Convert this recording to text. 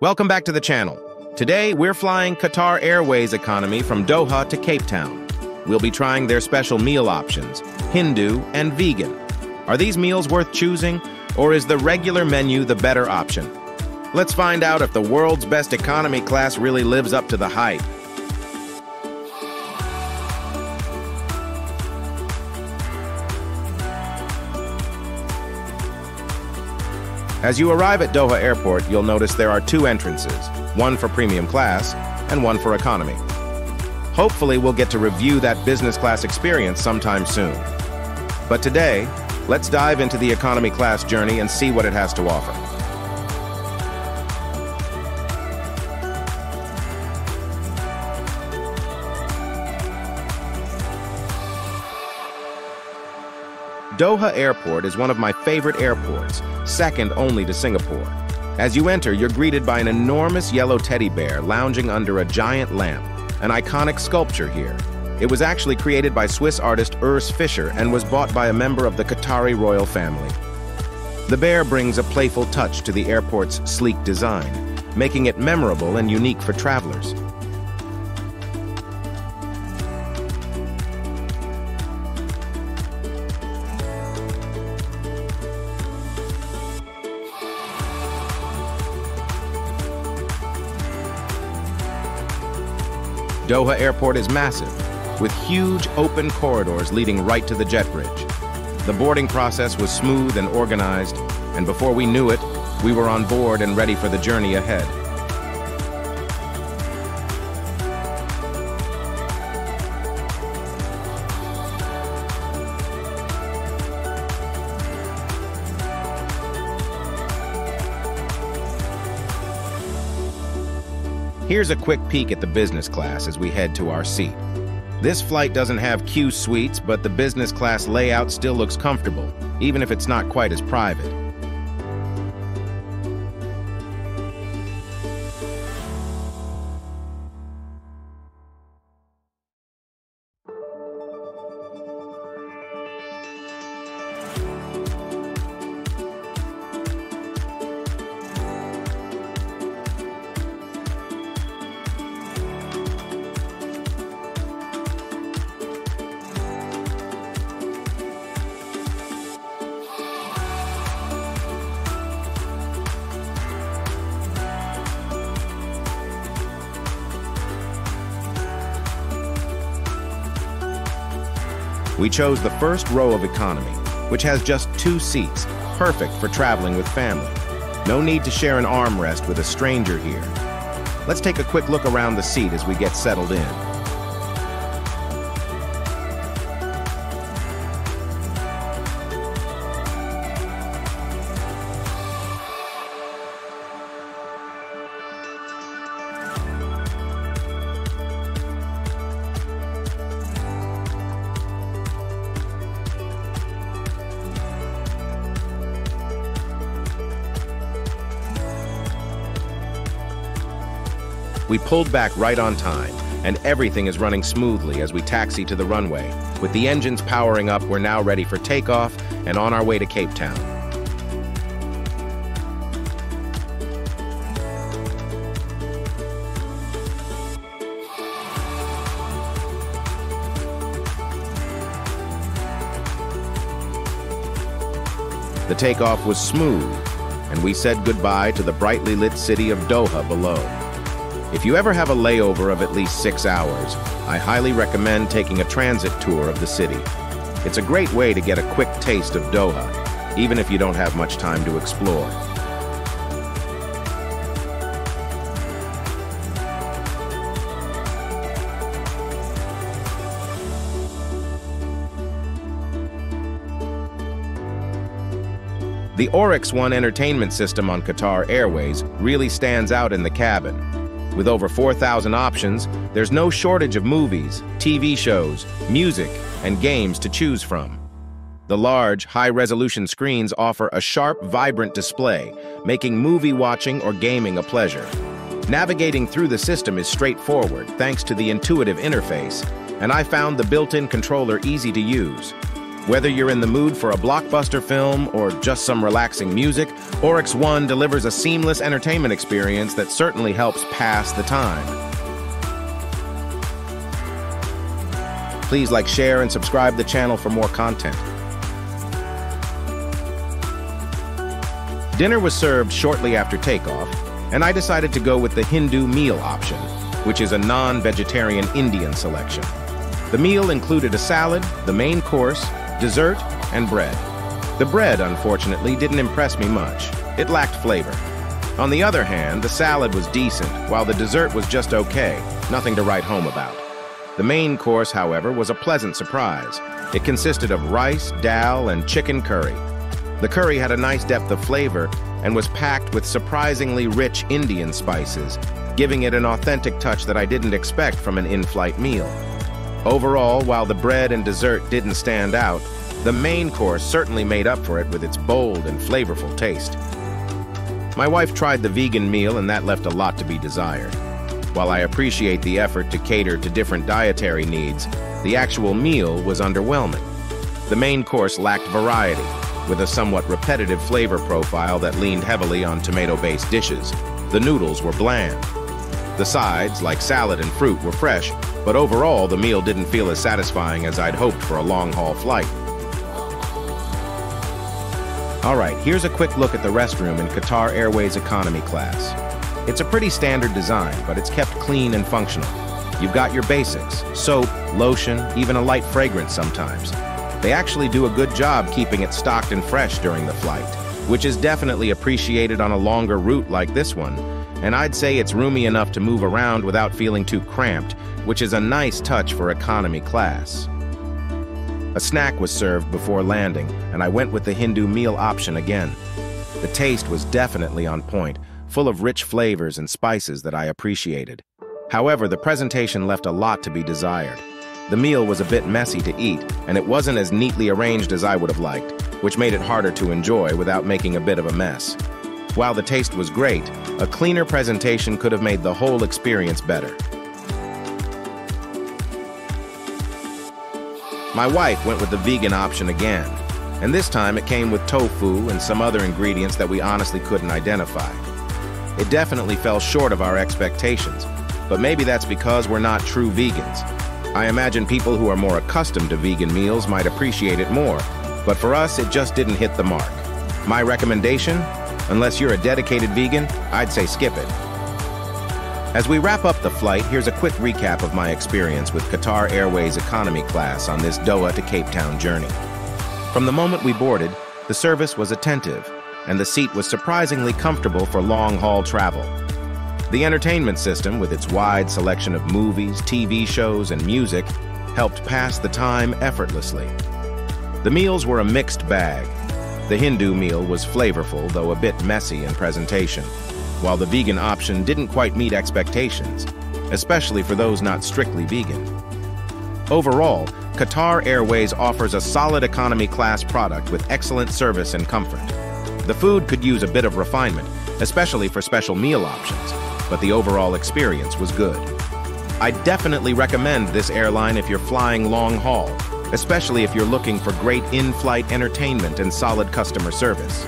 Welcome back to the channel. Today, we're flying Qatar Airways economy from Doha to Cape Town. We'll be trying their special meal options, Hindu and vegan. Are these meals worth choosing, or is the regular menu the better option? Let's find out if the world's best economy class really lives up to the hype. As you arrive at Doha Airport, you'll notice there are two entrances, one for premium class and one for economy. Hopefully, we'll get to review that business class experience sometime soon. But today, let's dive into the economy class journey and see what it has to offer. Doha Airport is one of my favorite airports, second only to Singapore. As you enter, you're greeted by an enormous yellow teddy bear lounging under a giant lamp, an iconic sculpture here. It was actually created by Swiss artist Urs Fischer and was bought by a member of the Qatari royal family. The bear brings a playful touch to the airport's sleek design, making it memorable and unique for travelers. Doha Airport is massive, with huge open corridors leading right to the jet bridge. The boarding process was smooth and organized, and before we knew it, we were on board and ready for the journey ahead. Here's a quick peek at the business class as we head to our seat. This flight doesn't have Q suites, but the business class layout still looks comfortable, even if it's not quite as private. We chose the first row of economy, which has just two seats, perfect for traveling with family. No need to share an armrest with a stranger here. Let's take a quick look around the seat as we get settled in. We pulled back right on time, and everything is running smoothly as we taxi to the runway. With the engines powering up, we're now ready for takeoff and on our way to Cape Town. The takeoff was smooth, and we said goodbye to the brightly lit city of Doha below. If you ever have a layover of at least six hours, I highly recommend taking a transit tour of the city. It's a great way to get a quick taste of Doha, even if you don't have much time to explore. The Oryx One entertainment system on Qatar Airways really stands out in the cabin. With over 4,000 options, there's no shortage of movies, TV shows, music, and games to choose from. The large, high-resolution screens offer a sharp, vibrant display, making movie watching or gaming a pleasure. Navigating through the system is straightforward thanks to the intuitive interface, and I found the built-in controller easy to use. Whether you're in the mood for a blockbuster film or just some relaxing music, Oryx One delivers a seamless entertainment experience that certainly helps pass the time. Please like, share, and subscribe the channel for more content. Dinner was served shortly after takeoff, and I decided to go with the Hindu meal option, which is a non-vegetarian Indian selection. The meal included a salad, the main course, dessert, and bread. The bread, unfortunately, didn't impress me much. It lacked flavor. On the other hand, the salad was decent, while the dessert was just okay, nothing to write home about. The main course, however, was a pleasant surprise. It consisted of rice, dal, and chicken curry. The curry had a nice depth of flavor and was packed with surprisingly rich Indian spices, giving it an authentic touch that I didn't expect from an in-flight meal. Overall, while the bread and dessert didn't stand out, the main course certainly made up for it with its bold and flavorful taste. My wife tried the vegan meal and that left a lot to be desired. While I appreciate the effort to cater to different dietary needs, the actual meal was underwhelming. The main course lacked variety, with a somewhat repetitive flavor profile that leaned heavily on tomato-based dishes. The noodles were bland. The sides, like salad and fruit, were fresh, but overall the meal didn't feel as satisfying as I'd hoped for a long-haul flight. All right, here's a quick look at the restroom in Qatar Airways economy class. It's a pretty standard design, but it's kept clean and functional. You've got your basics, soap, lotion, even a light fragrance sometimes. They actually do a good job keeping it stocked and fresh during the flight, which is definitely appreciated on a longer route like this one, and I'd say it's roomy enough to move around without feeling too cramped, which is a nice touch for economy class. A snack was served before landing, and I went with the Hindu meal option again. The taste was definitely on point, full of rich flavors and spices that I appreciated. However, the presentation left a lot to be desired. The meal was a bit messy to eat, and it wasn't as neatly arranged as I would have liked, which made it harder to enjoy without making a bit of a mess. While the taste was great, a cleaner presentation could have made the whole experience better. My wife went with the vegan option again, and this time it came with tofu and some other ingredients that we honestly couldn't identify. It definitely fell short of our expectations, but maybe that's because we're not true vegans. I imagine people who are more accustomed to vegan meals might appreciate it more, but for us, it just didn't hit the mark. My recommendation? Unless you're a dedicated vegan, I'd say skip it. As we wrap up the flight, here's a quick recap of my experience with Qatar Airways economy class on this Doha to Cape Town journey. From the moment we boarded, the service was attentive, and the seat was surprisingly comfortable for long-haul travel. The entertainment system, with its wide selection of movies, TV shows, and music, helped pass the time effortlessly. The meals were a mixed bag. The Hindu meal was flavorful, though a bit messy in presentation, while the vegan option didn't quite meet expectations, especially for those not strictly vegan. Overall, Qatar Airways offers a solid economy class product with excellent service and comfort. The food could use a bit of refinement, especially for special meal options, but the overall experience was good. I definitely recommend this airline if you're flying long haul, especially if you're looking for great in-flight entertainment and solid customer service.